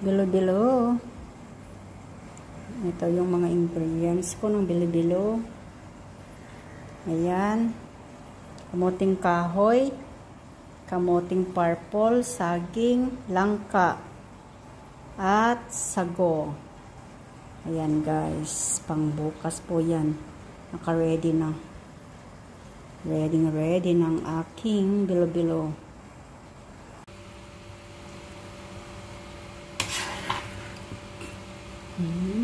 Bilo-bilo. Ito yung mga ingredients ko ng bilo-bilo. Ayan. Kamuting kahoy. Kamuting purple, saging, langka. At sago. Ayan guys. Pangbukas po yan. Naka-ready na. Ready ready ng aking bilo-bilo. Mm-hmm.